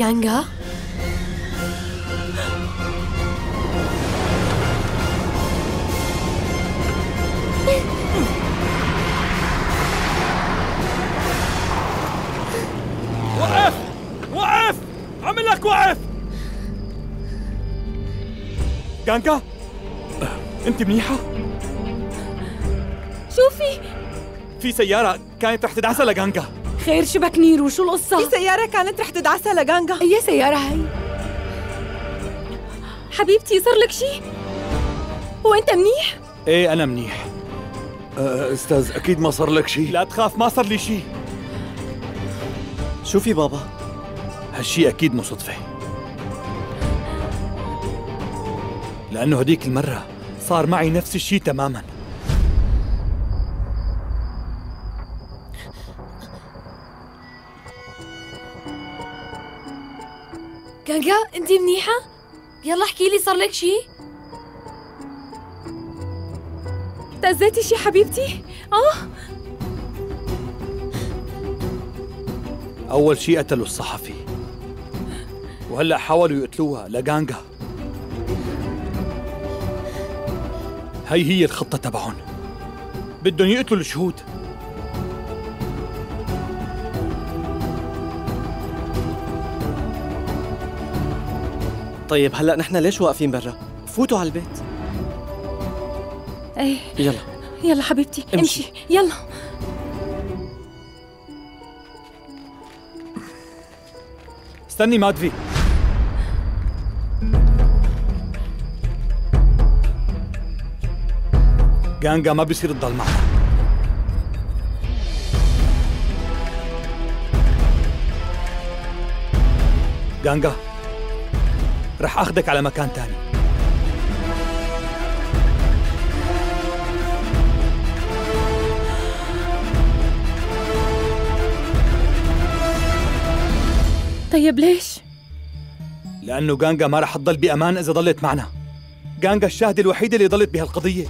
جانجا وقف! وقف! عمل لك وقف! جانجا انت منيحة؟ شوفي! في سيارة كانت رح تدعسها لجانجا خير شبك نيرو شو القصة؟ في سيارة كانت رح تدعسها لجانجا أي سيارة هي؟ حبيبتي صار لك شي؟ وأنت منيح؟ إيه أنا منيح أه أستاذ أكيد ما صار لك شيء لا تخاف ما صار لي شيء شو في بابا؟ هالشي أكيد مو صدفة لأنه هديك المرة صار معي نفس الشي تماماً جانجا أنت منيحة؟ يلا احكي لي صار لك شي؟ تأذيتي شي حبيبتي؟ آه أول شي قتلوا الصحفي وهلأ حاولوا يقتلوها لجانجا هي هي الخطة تبعهم بدهم يقتلوا الشهود طيب هلأ نحن ليش واقفين برا؟ فوتوا على البيت. إيه. يلا. يلا حبيبتي امشي. امشي. يلا. استني مادفي. جانجا ما بيصير تضل معنا جانجا رح اخذك على مكان تاني. طيب ليش؟ لأنه جانجا ما رح تضل بأمان إذا ضلت معنا. جانجا الشاهدة الوحيدة اللي ضلت بهالقضية.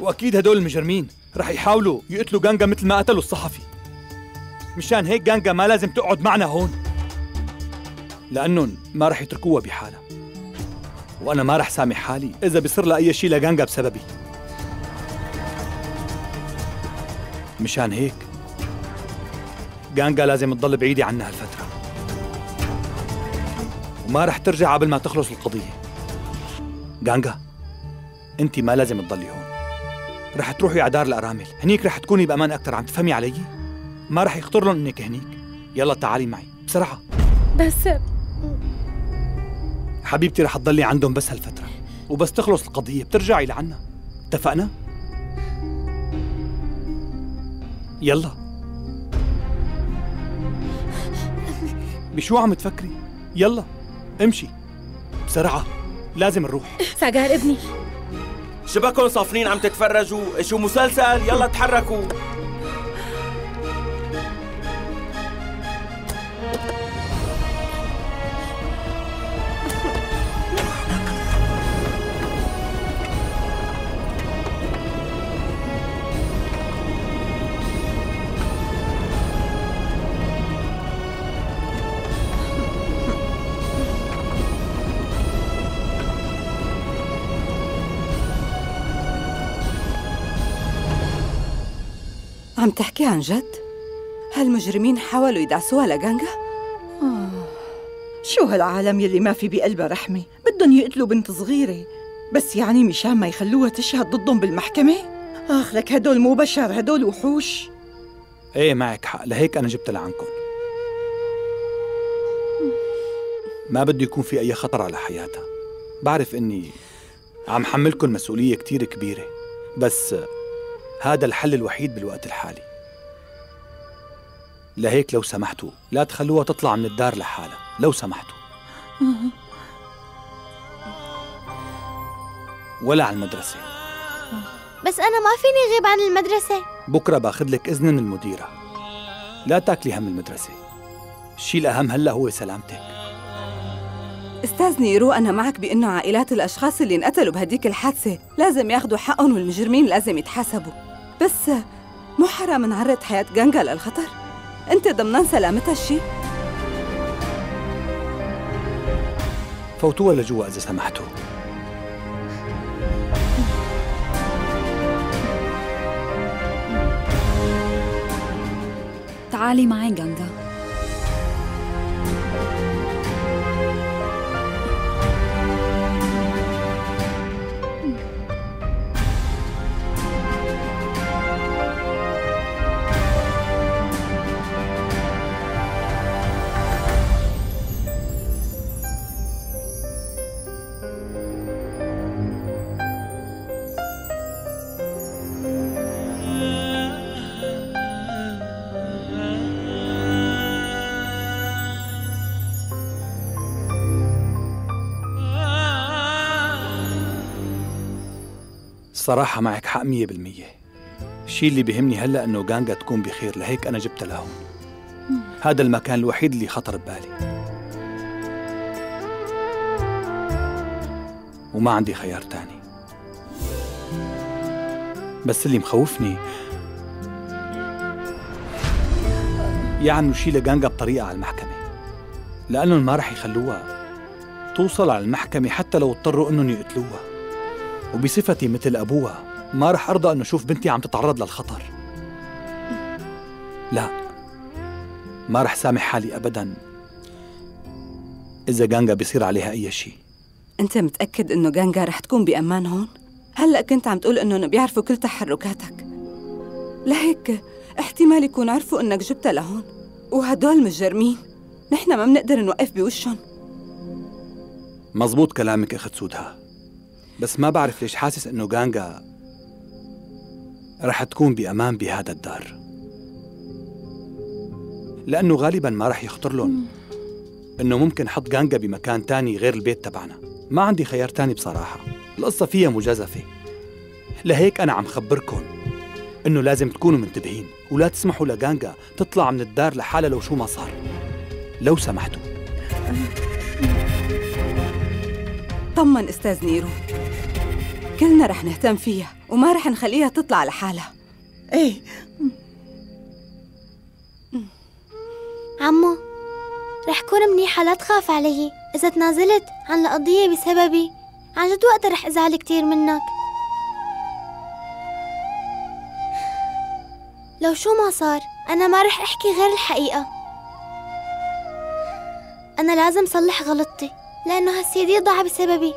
وأكيد هدول المجرمين رح يحاولوا يقتلوا جانجا مثل ما قتلوا الصحفي. مشان هيك جانجا ما لازم تقعد معنا هون. لأنهم ما رح يتركوها بحالها. وأنا ما رح سامح حالي. إذا بصير لها أي شيء لجانجا بسببي. مشان هيك جانجا لازم تضل بعيدة عنا هالفترة. وما رح ترجع قبل ما تخلص القضية. جانجا أنت ما لازم تضلي هون. رح تروحي على دار الأرامل. هنيك رح تكوني بأمان أكثر عم تفهمي علي؟ ما رح يخطر لهم إنك هنيك. يلا تعالي معي. بسرعة. بس حبيبتي رح تضلي عندهم بس هالفترة. وبس تخلص القضية بترجعي لعنا اتفقنا؟ يلا. بشو عم تفكري؟ يلا امشي. بسرعة لازم نروح. ساجار ابني. شبكن صافنين عم تتفرجوا. شو مسلسل؟ يلا تحركوا عم تحكي عن جد؟ هالمجرمين حاولوا يدعسوها لجانجا؟ شو هالعالم يلي ما في بقلبها رحمة؟ بدهم يقتلوا بنت صغيرة. بس يعني مشان ما يخلوها تشهد ضدهم بالمحكمة؟ آخ لك هدول مو بشر هدول وحوش. إيه معك حق. لهيك أنا جبت لعنكم. ما بده يكون في أي خطر على حياتها. بعرف إني عم حملكم مسؤولية كتير كبيرة. بس هذا الحل الوحيد بالوقت الحالي. لهيك لو سمحتوا. لا تخلوها تطلع من الدار لحالها. لو سمحتوا. ولا على المدرسة. بس أنا ما فيني غيب عن المدرسة. بكرة باخذ لك إذن من المديرة. لا تاكلي هم المدرسة. الشيء الأهم هلأ هو سلامتك. أستاذ نيرو أنا معك بانه عائلات الأشخاص اللي انقتلوا بهديك الحادثة لازم ياخذوا حقهم والمجرمين لازم يتحاسبوا. بس مو حرام نعرض حياة جانجا للخطر انت ضمنان سلامتها الشي. فوتوها لجوا إذا سمحتوا. تعالي معي غانغا الصراحة معك حق مية بالمية. الشي اللي بيهمني هلأ إنه غانغا تكون بخير لهيك أنا جبتها لهون هذا المكان الوحيد اللي خطر ببالي. وما عندي خيار تاني. بس اللي مخوفني يعملوا شي لغانغا بطريقة على المحكمة. لأنهم ما رح يخلوها توصل على المحكمة حتى لو اضطروا إنهم يقتلوها. وبصفتي مثل أبوها ما رح أرضى أنه أشوف بنتي عم تتعرض للخطر. لا ما رح سامح حالي أبدا إذا جانجا بيصير عليها أي شيء. أنت متأكد إنه جانجا رح تكون بأمان هون؟ هلأ كنت عم تقول إنهم بيعرفوا كل تحركاتك. لهيك احتمال يكون عرفوا إنك جبتها لهون. وهدول مجرمين نحن ما بنقدر نوقف بوشهم. مزبوط كلامك أخت سودها. بس ما بعرف ليش حاسس إنه جانجا رح تكون بأمان بهذا الدار. لأنه غالبا ما رح يخطر لهم إنه ممكن حط جانجا بمكان تاني غير البيت تبعنا. ما عندي خيار تاني بصراحة. القصة فيها مجازفة. لهيك أنا عم خبركن إنه لازم تكونوا منتبهين ولا تسمحوا لجانجا تطلع من الدار لحالها لو شو ما صار. لو سمحتوا. طمن أستاذ نيرو. كلنا رح نهتم فيها وما رح نخليها تطلع لحالها. إيه. عمو رح كون منيحة لا تخاف علي. إذا تنازلت عن القضية بسببي عن جد وقتها رح أزعل كتير منك. لو شو ما صار أنا ما رح أحكي غير الحقيقة. أنا لازم صلح غلطتي لأنه هالسيدي ضاع بسببي.